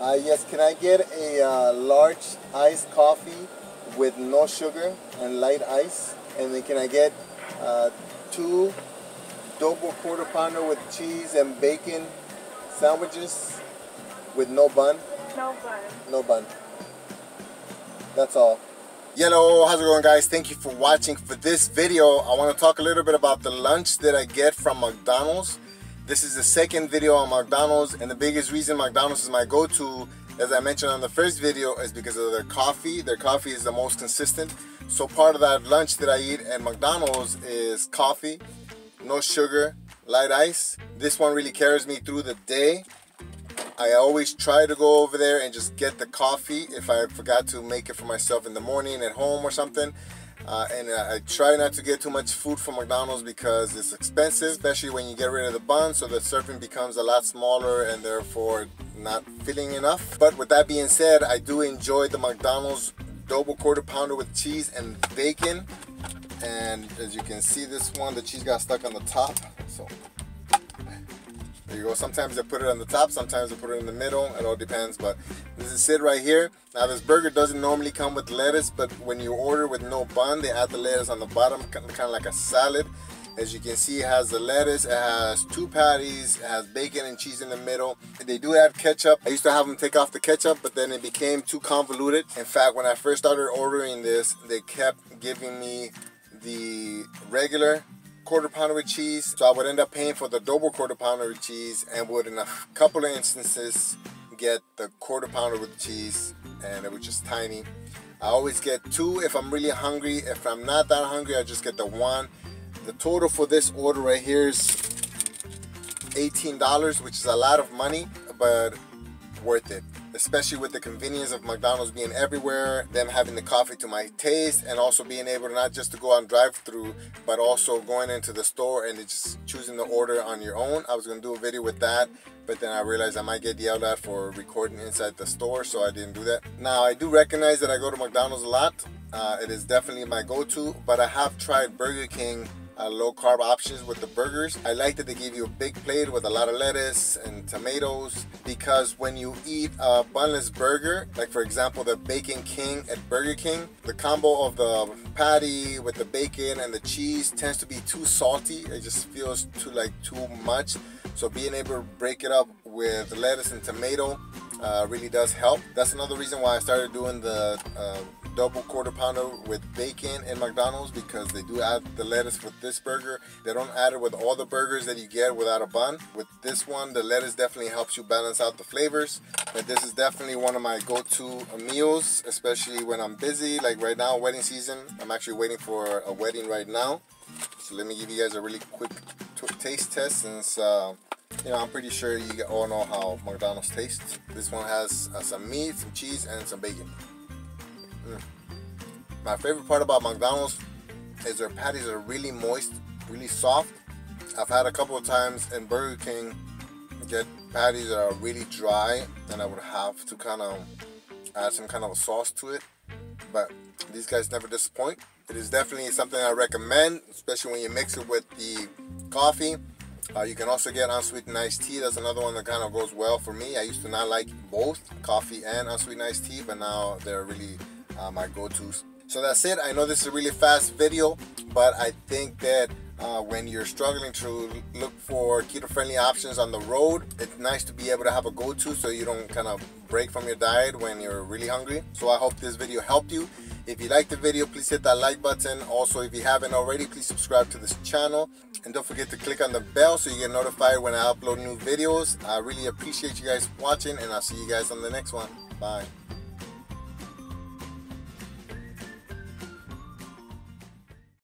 Uh, yes, can I get a uh, large iced coffee with no sugar and light ice? And then can I get uh, two double quarter pounder with cheese and bacon sandwiches with no bun? No bun. No bun. That's all. Hello, how's it going guys? Thank you for watching. For this video, I want to talk a little bit about the lunch that I get from McDonald's. This is the second video on McDonald's and the biggest reason McDonald's is my go-to as I mentioned on the first video is because of their coffee. Their coffee is the most consistent. So part of that lunch that I eat at McDonald's is coffee, no sugar, light ice. This one really carries me through the day. I always try to go over there and just get the coffee if I forgot to make it for myself in the morning at home or something. Uh, and I try not to get too much food from McDonald's because it's expensive, especially when you get rid of the bun, so the serving becomes a lot smaller and therefore not filling enough. But with that being said, I do enjoy the McDonald's double quarter pounder with cheese and bacon. And as you can see, this one, the cheese got stuck on the top. So there you go. Sometimes I put it on the top, sometimes I put it in the middle. It all depends, but this is it right here. Now this burger doesn't normally come with lettuce, but when you order with no bun, they add the lettuce on the bottom, kind of like a salad. As you can see, it has the lettuce, it has two patties, it has bacon and cheese in the middle. They do add ketchup. I used to have them take off the ketchup, but then it became too convoluted. In fact, when I first started ordering this, they kept giving me the regular quarter pounder with cheese. So I would end up paying for the double quarter pounder with cheese and would in a couple of instances get the quarter pounder with cheese and it was just tiny. I always get two if I'm really hungry. If I'm not that hungry, I just get the one. The total for this order right here is $18, which is a lot of money, but worth it especially with the convenience of McDonald's being everywhere, them having the coffee to my taste, and also being able to not just to go on drive-through, but also going into the store and just choosing the order on your own. I was gonna do a video with that, but then I realized I might get yelled at for recording inside the store, so I didn't do that. Now, I do recognize that I go to McDonald's a lot. Uh, it is definitely my go-to, but I have tried Burger King uh, low carb options with the burgers. I like that they give you a big plate with a lot of lettuce and tomatoes because when you eat a bunless burger, like for example the Bacon King at Burger King, the combo of the patty with the bacon and the cheese tends to be too salty. It just feels too like too much. So being able to break it up with lettuce and tomato uh, really does help. That's another reason why I started doing the uh, double quarter pounder with bacon in McDonald's because they do add the lettuce with this burger. They don't add it with all the burgers that you get without a bun. With this one, the lettuce definitely helps you balance out the flavors. But this is definitely one of my go-to meals, especially when I'm busy. Like right now, wedding season. I'm actually waiting for a wedding right now. So let me give you guys a really quick taste test since uh, you know, I'm pretty sure you all know how McDonald's tastes. This one has uh, some meat, some cheese, and some bacon. Mm. My favorite part about McDonald's is their patties are really moist, really soft. I've had a couple of times in Burger King get patties that are really dry and I would have to kind of add some kind of a sauce to it. But these guys never disappoint. It is definitely something I recommend, especially when you mix it with the coffee. Uh, you can also get unsweetened iced tea. That's another one that kind of goes well for me. I used to not like both coffee and unsweetened iced tea, but now they're really uh, my go-tos. So that's it. I know this is a really fast video, but I think that uh, when you're struggling to look for keto-friendly options on the road, it's nice to be able to have a go-to so you don't kind of break from your diet when you're really hungry. So I hope this video helped you. If you liked the video, please hit that like button. Also, if you haven't already, please subscribe to this channel. And don't forget to click on the bell so you get notified when I upload new videos. I really appreciate you guys watching and I'll see you guys on the next one. Bye.